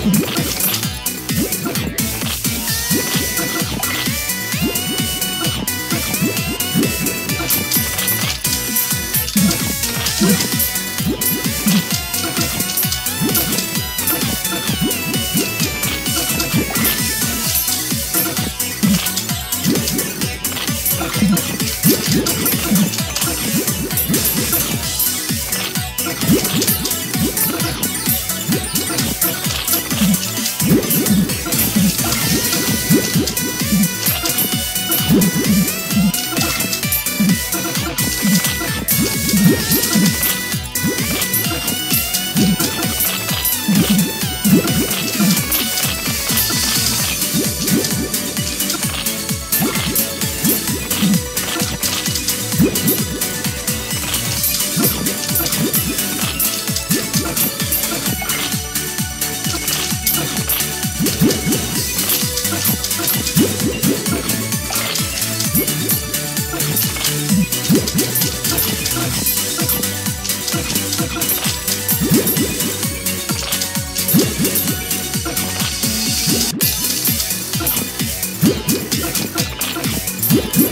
はい。Yeah.